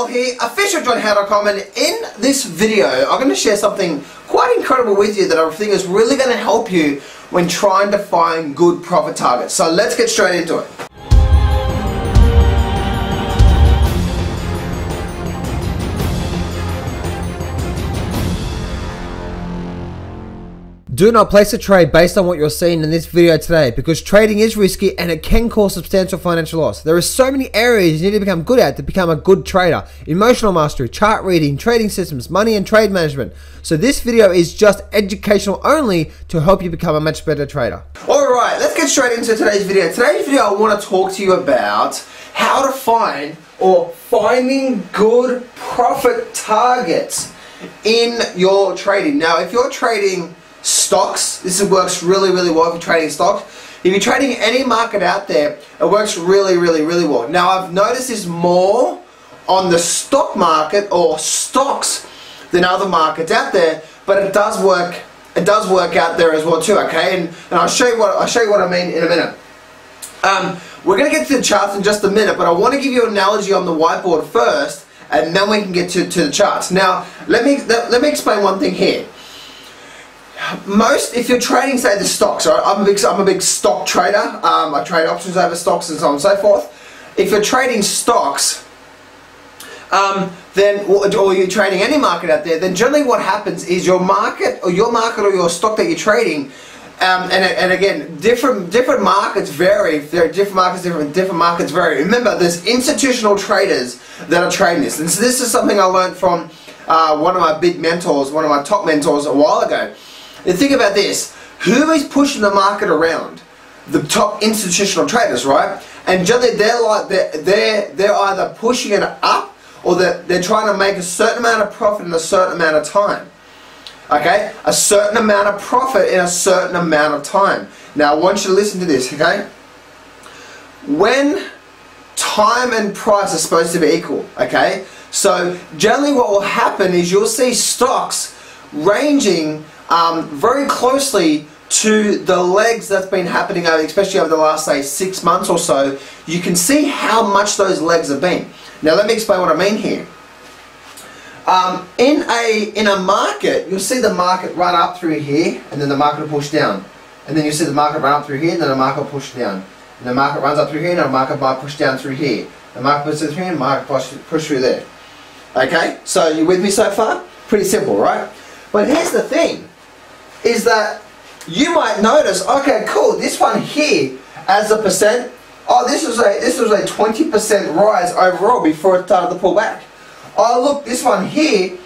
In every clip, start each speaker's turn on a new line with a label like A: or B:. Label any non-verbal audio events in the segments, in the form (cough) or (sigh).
A: Howell here, officialjohnhowell.com and in this video I'm going to share something quite incredible with you that I think is really going to help you when trying to find good profit targets. So let's get straight into it. Do not place a trade based on what you're seeing in this video today because trading is risky and it can cause substantial financial loss. There are so many areas you need to become good at to become a good trader. Emotional mastery, chart reading, trading systems, money and trade management. So this video is just educational only to help you become a much better trader. Alright, let's get straight into today's video. Today's video I want to talk to you about how to find or finding good profit targets in your trading. Now if you're trading stocks. This works really, really well for trading stocks. If you're trading any market out there, it works really, really, really well. Now, I've noticed this more on the stock market or stocks than other markets out there, but it does work. It does work out there as well too. Okay, and, and I'll show you what I'll show you what I mean in a minute. Um, we're going to get to the charts in just a minute, but I want to give you an analogy on the whiteboard first, and then we can get to, to the charts. Now, let me let, let me explain one thing here most, if you're trading, say the stocks, right? I'm a big, I'm a big stock trader. Um, I trade options over stocks and so on and so forth. If you're trading stocks, um, then or, you're trading any market out there, then generally what happens is your market or your market or your stock that you're trading. Um, and, and again, different different markets vary. There are different markets, different different markets vary. Remember, there's institutional traders that are trading this, and so this is something I learned from uh, one of my big mentors, one of my top mentors a while ago. And think about this. Who is pushing the market around? The top institutional traders, right? And generally they're like they're they're, they're either pushing it up or they're, they're trying to make a certain amount of profit in a certain amount of time. Okay? A certain amount of profit in a certain amount of time. Now I want you to listen to this, okay? When time and price are supposed to be equal, okay? So generally what will happen is you'll see stocks ranging um, very closely to the legs that's been happening over, especially over the last say six months or so, you can see how much those legs have been. Now let me explain what I mean here. Um, in a in a market, you'll see the market run up through here, and then the market will push down, and then you see the market run up through here, and then the market will push down, and the market runs up through here, and the market might push down through here. The market pushes through here, and the market push, push through there. Okay, so you with me so far? Pretty simple, right? But here's the thing is that you might notice, okay, cool, this one here as a percent, oh, this was a this was a 20% rise overall before it started to pull back. Oh, look, this one here,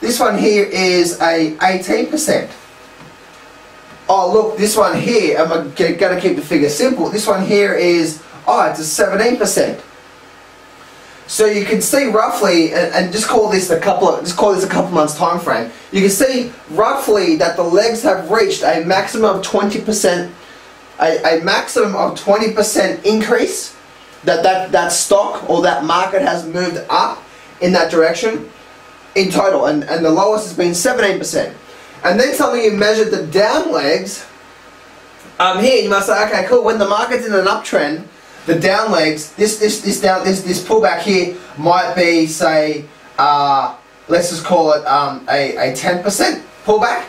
A: this one here is a 18%. Oh, look, this one here, I'm going to keep the figure simple, this one here is, oh, it's a 17%. So you can see roughly, and, just call this a couple of, just call this a couple months time frame. You can see roughly that the legs have reached a maximum of 20%, a, a maximum of 20% increase. That, that that stock or that market has moved up in that direction in total, and, and the lowest has been 17%. And then something you measured the down legs. Um, here you must say, okay, cool. When the market's in an uptrend, the down legs, this this this down this this pullback here might be say uh, let's just call it um, a a ten percent pullback.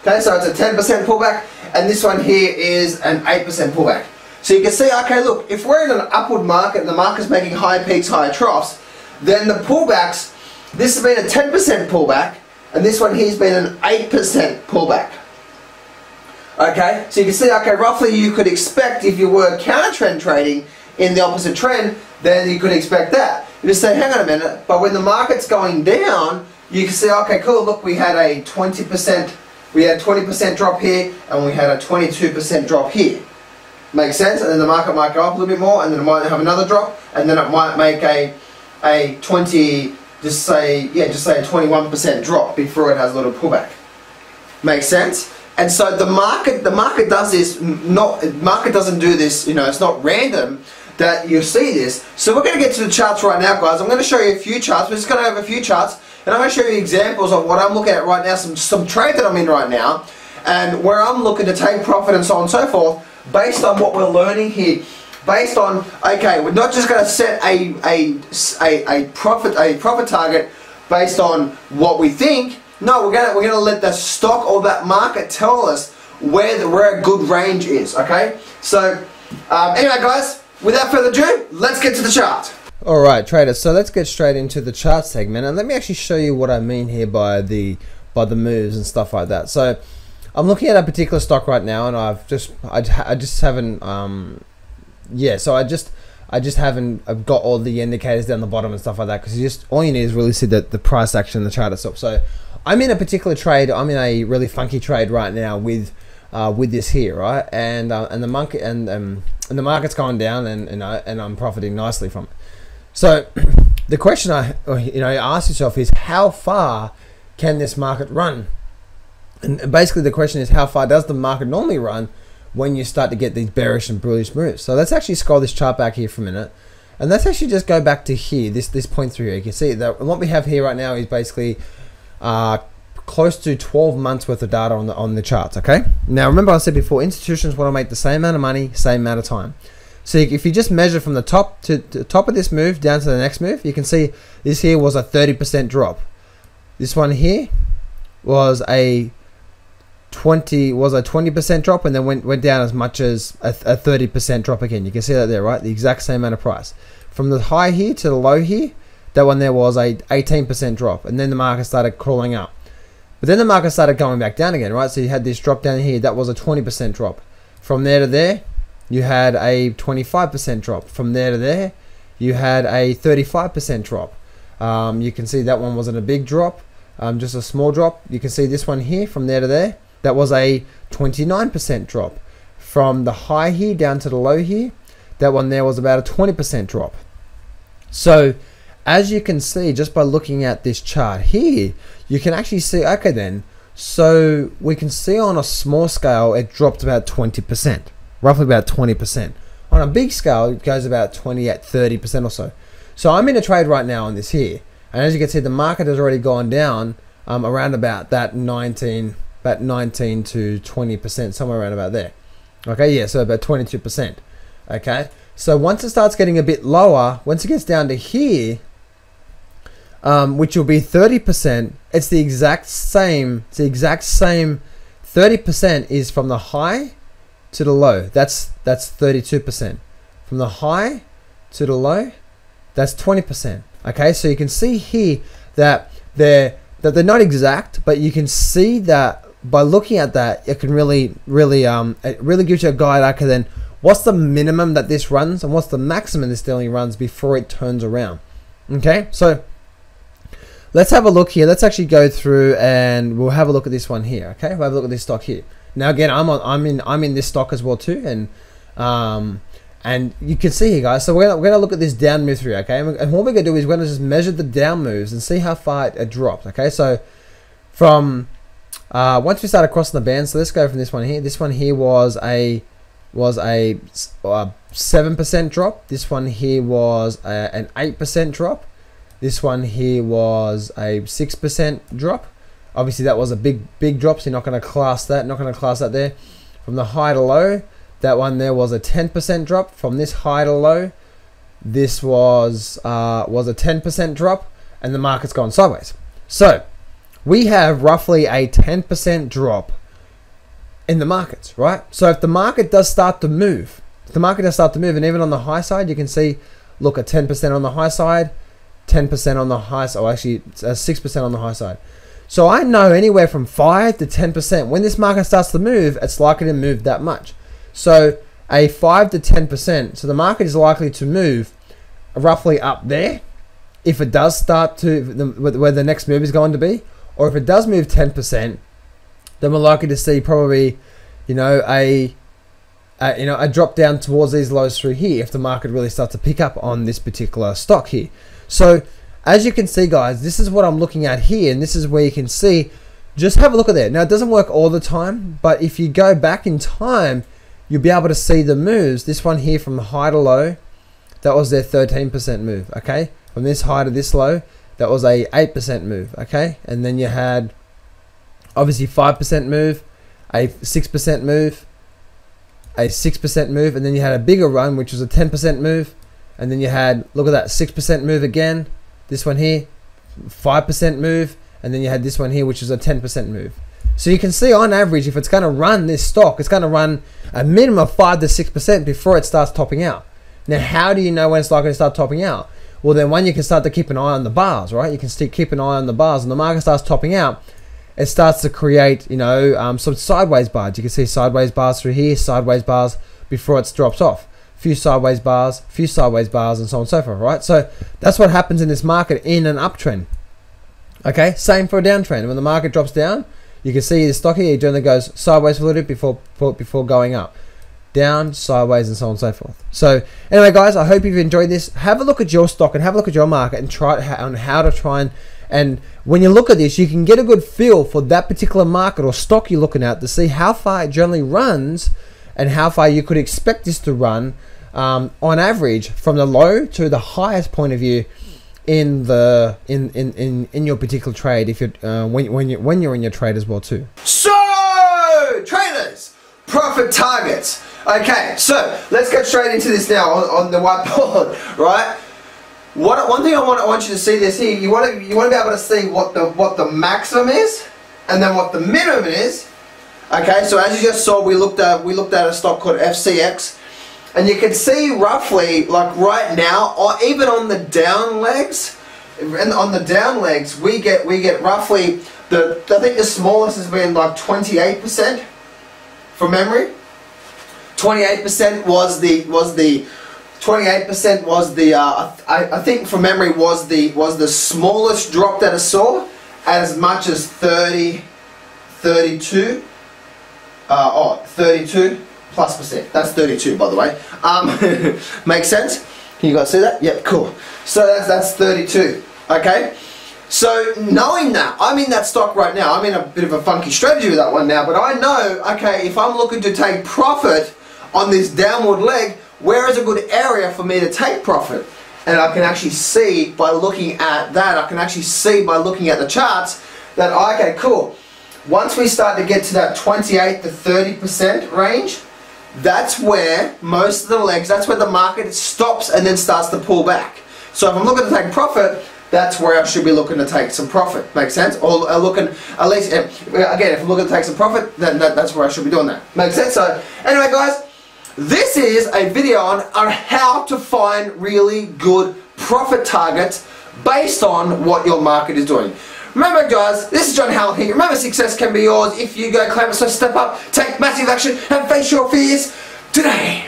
A: Okay, so it's a ten percent pullback, and this one here is an eight percent pullback. So you can see, okay, look, if we're in an upward market and the market's making high peaks, high troughs, then the pullbacks, this has been a 10% pullback, and this one here's been an 8% pullback. Okay, so you can see, okay, roughly you could expect if you were counter trend trading in the opposite trend, then you could expect that. You just say, hang on a minute, but when the market's going down, you can say, okay, cool, look, we had a 20%, we had 20% drop here, and we had a 22% drop here. Makes sense? And then the market might go up a little bit more, and then it might have another drop, and then it might make a, a 20, just say, yeah, just say a 21% drop before it has a little pullback. Makes sense? And so the market, the market does this, not, market doesn't do this, you know, it's not random that you see this. So we're going to get to the charts right now, guys. I'm going to show you a few charts. We're just going to have a few charts, and I'm going to show you examples of what I'm looking at right now, some, some trade that I'm in right now, and where I'm looking to take profit and so on and so forth, based on what we're learning here, based on okay, we're not just going to set a, a, a, a profit a profit target based on what we think. No, we're gonna we're gonna let the stock or that market tell us where the, where a good range is. Okay, so um, anyway, guys, without further ado, let's get to the chart.
B: Alright traders, so let's get straight into the chart segment and let me actually show you what I mean here by the by the moves and stuff like that. So I'm looking at a particular stock right now and I've just I, I just haven't um yeah so I just I just haven't I've got all the indicators down the bottom and stuff like that because you just all you need is really see the, the price action the chart itself. So I'm in a particular trade. I'm in a really funky trade right now with uh, with this here, right? And uh, and the monkey and um, and the market's gone down and and, I, and I'm profiting nicely from it. So (clears throat) the question I you know ask yourself is how far can this market run? And basically the question is how far does the market normally run when you start to get these bearish and bullish moves? So let's actually scroll this chart back here for a minute. And let's actually just go back to here, this this point through here. You can see that what we have here right now is basically uh, close to 12 months worth of data on the on the charts. Okay. Now remember I said before, institutions want to make the same amount of money, same amount of time. So if you just measure from the top to, the top of this move down to the next move, you can see this here was a 30% drop. This one here was a 20 was a 20% drop and then went went down as much as a, a 30% drop again. You can see that there, right? The exact same amount of price. From the high here to the low here, that one there was a 18% drop and then the market started crawling up. But then the market started going back down again, right? So you had this drop down here, that was a 20% drop. From there to there, you had a 25% drop. From there to there, you had a 35% drop. Um, you can see that one wasn't a big drop, um, just a small drop. You can see this one here from there to there. That was a 29% drop. From the high here down to the low here, that one there was about a 20% drop. So as you can see just by looking at this chart here, you can actually see, okay then, so we can see on a small scale it dropped about 20% roughly about 20%. On a big scale, it goes about 28, 30% or so. So I'm in a trade right now on this here. And as you can see, the market has already gone down um, around about that 19, about 19 to 20%, somewhere around about there. Okay, yeah, so about 22%. Okay, so once it starts getting a bit lower, once it gets down to here, um, which will be 30%, it's the exact same, it's the exact same 30% is from the high to the low, that's that's 32%. From the high to the low, that's 20%. Okay, so you can see here that they're that they're not exact, but you can see that by looking at that, it can really, really, um, it really gives you a guide. Okay, then what's the minimum that this runs, and what's the maximum this dealing runs before it turns around? Okay, so let's have a look here. Let's actually go through and we'll have a look at this one here. Okay, we'll have a look at this stock here. Now again, I'm on, I'm in I'm in this stock as well too, and um, and you can see here, guys. So we're gonna, we're gonna look at this down move through, okay? And what we're gonna do is we're gonna just measure the down moves and see how far it, it drops, okay? So from uh, once we start crossing the band, so let's go from this one here. This one here was a was a uh, seven percent drop. This one here was a, an eight percent drop. This one here was a six percent drop. Obviously, that was a big, big drop, so you're not going to class that. Not going to class that there. From the high to low, that one there was a 10% drop. From this high to low, this was uh, was a 10% drop, and the market's gone sideways. So we have roughly a 10% drop in the markets, right? So if the market does start to move, the market does start to move, and even on the high side, you can see, look at 10% on the high side, 10% on the high side, or actually 6% uh, on the high side. So I know anywhere from 5 to 10%. When this market starts to move, it's likely to move that much. So a 5 to 10%. So the market is likely to move roughly up there if it does start to, where the next move is going to be. Or if it does move 10%, then we're likely to see probably, you know, a you know, a drop down towards these lows through here if the market really starts to pick up on this particular stock here. So as you can see guys, this is what I'm looking at here and this is where you can see, just have a look at that. Now it doesn't work all the time, but if you go back in time, you'll be able to see the moves. This one here from high to low, that was their 13% move, okay? From this high to this low, that was a 8% move, okay? And then you had obviously 5% move, a 6% move, a 6% move, and then you had a bigger run, which was a 10% move, and then you had, look at that, 6% move again, this one here, 5% move, and then you had this one here, which is a 10% move. So you can see on average, if it's going to run this stock, it's going to run a minimum of 5 to 6% before it starts topping out. Now, how do you know when it's likely to start topping out? Well, then one, you can start to keep an eye on the bars, right? You can keep an eye on the bars, and the market starts topping out. It starts to create, you know, um, some sideways bars. You can see sideways bars through here, sideways bars before it drops off. Few sideways bars, few sideways bars, and so on and so forth, right? So that's what happens in this market in an uptrend. Okay, same for a downtrend. When the market drops down, you can see the stock here generally goes sideways for a little bit before before going up down, sideways, and so on and so forth. So, anyway, guys, I hope you've enjoyed this. Have a look at your stock and have a look at your market and try on how to try and and when you look at this, you can get a good feel for that particular market or stock you're looking at to see how far it generally runs and how far you could expect this to run um, on average from the low to the highest point of view in the in in in, in your particular trade if you're uh, when when you when you're in your trade as well too.
A: So traders, profit targets. Okay, so let's get straight into this now on, on the whiteboard, (laughs) right? What one thing I want I want you to see this here. You want to you want to be able to see what the what the maximum is, and then what the minimum is. Okay, so as you just saw, we looked at we looked at a stock called FCX, and you can see roughly like right now, or even on the down legs, and on the down legs, we get we get roughly the I think the smallest has been like 28 percent from memory. 28% was the was the 28% was the uh, I, I think from memory was the was the smallest drop that I saw as much as 30 32 uh, oh 32 plus percent that's 32 by the way um, (laughs) makes sense can you guys see that yep cool so that's that's 32 okay so knowing that, I'm in that stock right now. I'm in a bit of a funky strategy with that one now, but I know, okay, if I'm looking to take profit on this downward leg, where is a good area for me to take profit? And I can actually see by looking at that, I can actually see by looking at the charts that, okay, cool. Once we start to get to that 28 to 30% range, that's where most of the legs, that's where the market stops and then starts to pull back. So if I'm looking to take profit, that's where I should be looking to take some profit. Make sense? Or uh, looking, at least, uh, again, if I'm looking to take some profit, then that, that's where I should be doing that. Make sense? So, anyway, guys, this is a video on, on how to find really good profit targets based on what your market is doing. Remember guys, this is John Howell here. Remember success can be yours if you go claim it, so step up, take massive action and face your fears today.